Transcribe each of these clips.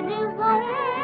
घर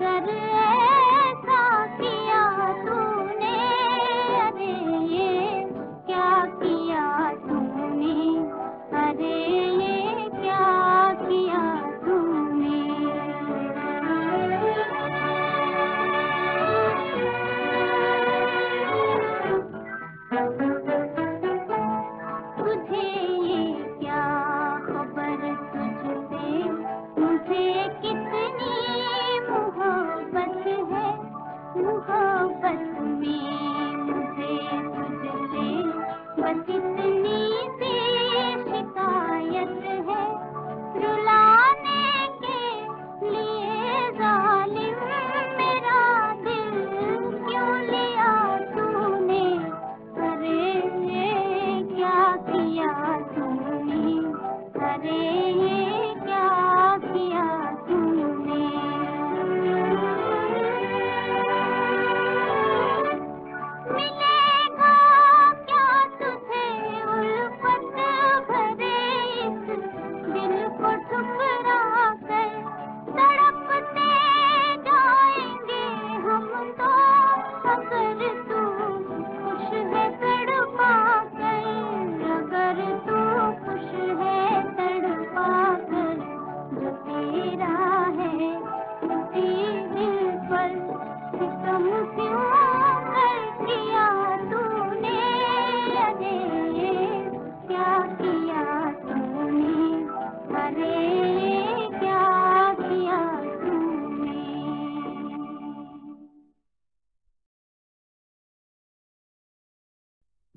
brother. अपने